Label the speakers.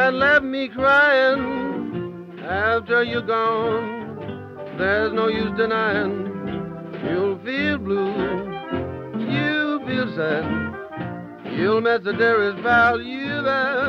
Speaker 1: and left me crying after you're gone. There's no use denying. You'll feel blue. You'll feel sad. You'll miss the dearest value that.